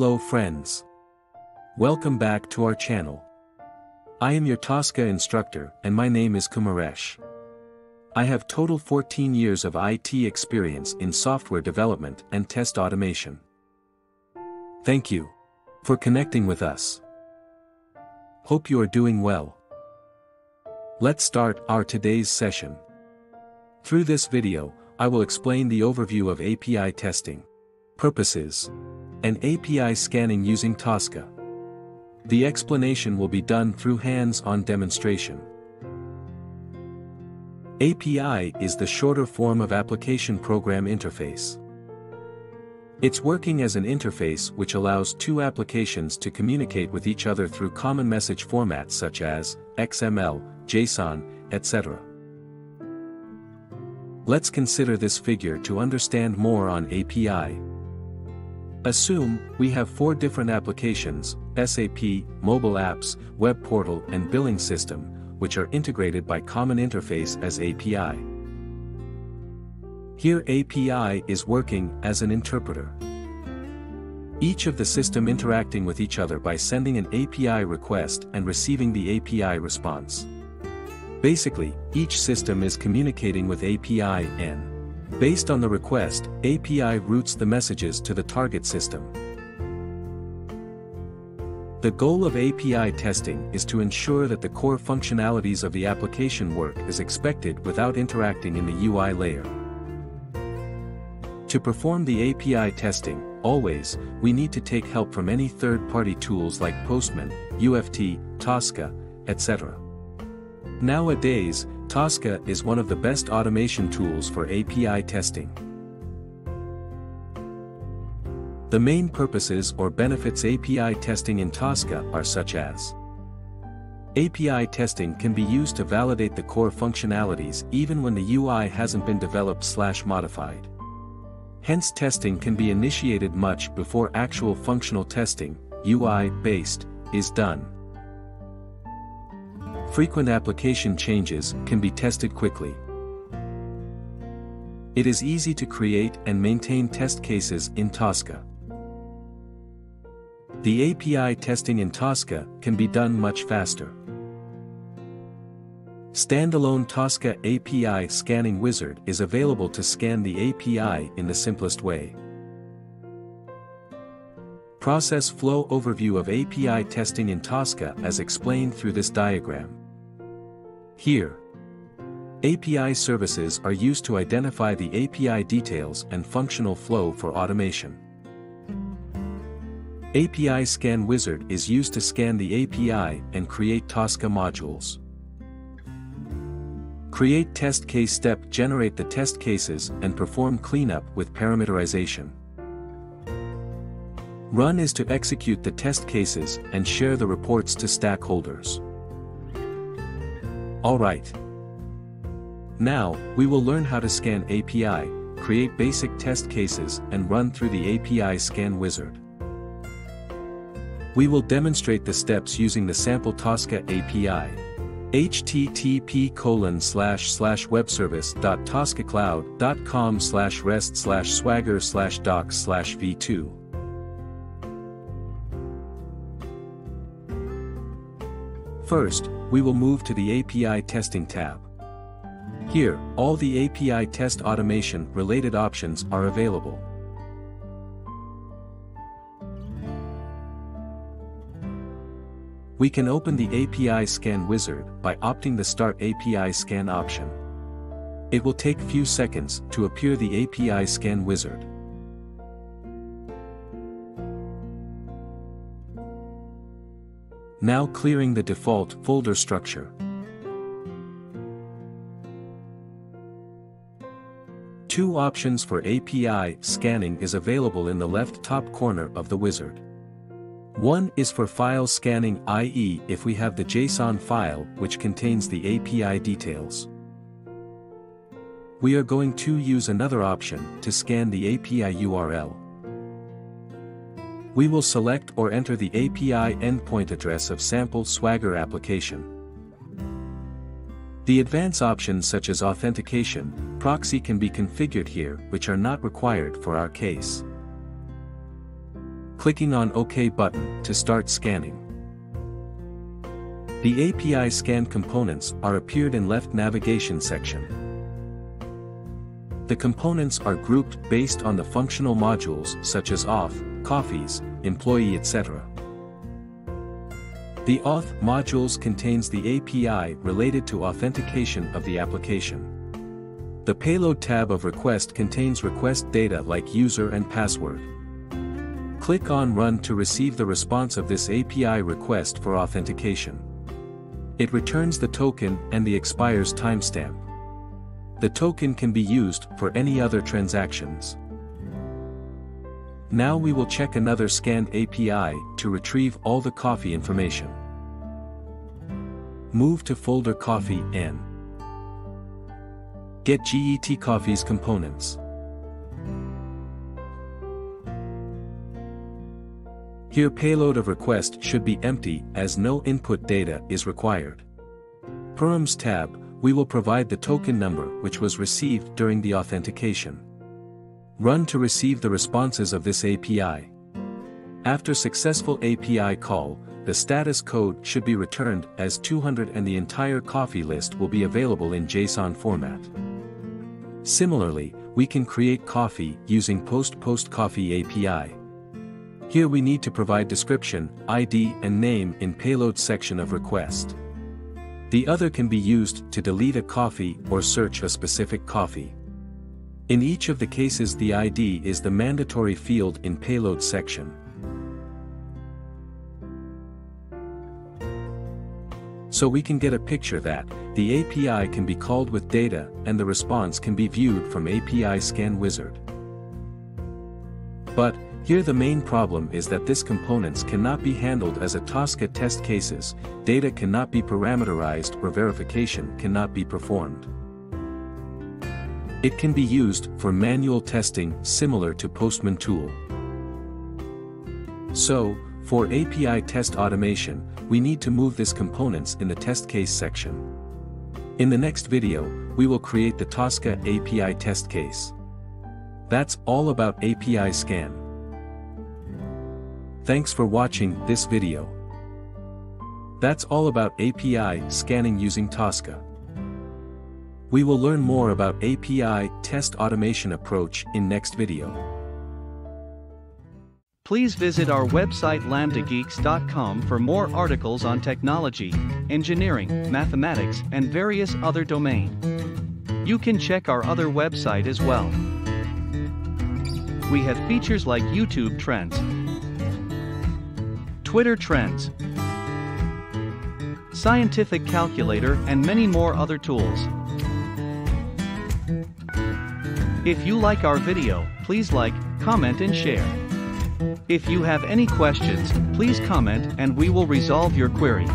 Hello friends. Welcome back to our channel. I am your Tosca instructor and my name is Kumaresh. I have total 14 years of IT experience in software development and test automation. Thank you for connecting with us. Hope you are doing well. Let's start our today's session. Through this video, I will explain the overview of API testing, purposes, and API scanning using Tosca. The explanation will be done through hands-on demonstration. API is the shorter form of Application Program Interface. It's working as an interface which allows two applications to communicate with each other through common message formats such as XML, JSON, etc. Let's consider this figure to understand more on API. Assume, we have four different applications, SAP, mobile apps, web portal and billing system, which are integrated by common interface as API. Here API is working as an interpreter. Each of the system interacting with each other by sending an API request and receiving the API response. Basically, each system is communicating with API and, based on the request, API routes the messages to the target system. The goal of API testing is to ensure that the core functionalities of the application work as expected without interacting in the UI layer. To perform the API testing, always, we need to take help from any third-party tools like Postman, UFT, Tosca, etc. Nowadays, Tosca is one of the best automation tools for API testing. The main purposes or benefits API testing in Tosca are such as API testing can be used to validate the core functionalities even when the UI hasn't been developed slash modified. Hence testing can be initiated much before actual functional testing, UI-based, is done. Frequent application changes can be tested quickly. It is easy to create and maintain test cases in Tosca. The API testing in Tosca can be done much faster. Standalone Tosca API Scanning Wizard is available to scan the API in the simplest way. Process flow overview of API testing in Tosca as explained through this diagram. Here, API services are used to identify the API details and functional flow for automation. API Scan Wizard is used to scan the API and create Tosca modules. Create test case step generate the test cases and perform cleanup with parameterization. Run is to execute the test cases and share the reports to stakeholders. Alright. Now, we will learn how to scan API, create basic test cases and run through the API scan wizard. We will demonstrate the steps using the sample Tosca API http colon slash slash webservice.toscacloud.com slash rest slash swagger slash docs slash v2 First, we will move to the API testing tab. Here, all the API test automation related options are available. We can open the API Scan wizard by opting the Start API Scan option. It will take few seconds to appear the API Scan wizard. Now clearing the default folder structure. Two options for API scanning is available in the left top corner of the wizard. One is for file scanning i.e. if we have the JSON file which contains the API details. We are going to use another option to scan the API URL. We will select or enter the API endpoint address of sample Swagger application. The advanced options such as authentication, proxy can be configured here which are not required for our case. clicking on OK button to start scanning. The API scan components are appeared in left navigation section. The components are grouped based on the functional modules such as auth, coffees, employee etc. The auth modules contains the API related to authentication of the application. The payload tab of request contains request data like user and password. Click on Run to receive the response of this API request for authentication. It returns the token and the expires timestamp. The token can be used for any other transactions. Now we will check another scanned API to retrieve all the coffee information. Move to folder coffee in. Get GET Coffee's components. Here payload of request should be empty as no input data is required. Params tab, we will provide the token number which was received during the authentication. Run to receive the responses of this API. After successful API call, the status code should be returned as 200 and the entire coffee list will be available in JSON format. Similarly, we can create coffee using post-post coffee API. Here we need to provide description, ID and name in payload section of request. The other can be used to delete a coffee or search a specific coffee. In each of the cases the ID is the mandatory field in payload section. So we can get a picture that, the API can be called with data and the response can be viewed from API Scan Wizard. But, here the main problem is that this components cannot be handled as a Tosca test cases, data cannot be parameterized or verification cannot be performed. It can be used for manual testing similar to Postman tool. So, for API test automation, we need to move this components in the test case section. In the next video, we will create the Tosca API test case. That's all about API scan. Thanks for watching this video. That's all about API scanning using Tosca. We will learn more about API test automation approach in next video. Please visit our website lambdageeks.com for more articles on technology, engineering, mathematics, and various other domain. You can check our other website as well. We have features like YouTube Trends, Twitter Trends, Scientific Calculator and many more other tools. If you like our video, please like, comment and share. If you have any questions, please comment and we will resolve your query.